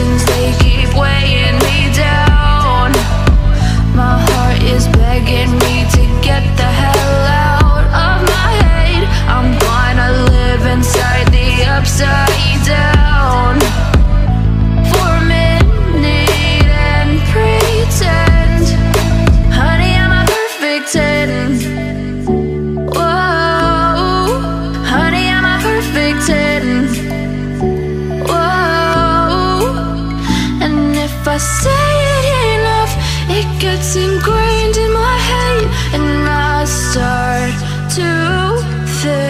emotions, they keep weighing me down. My heart is begging me to get the hell It's ingrained in my head, and I start to think.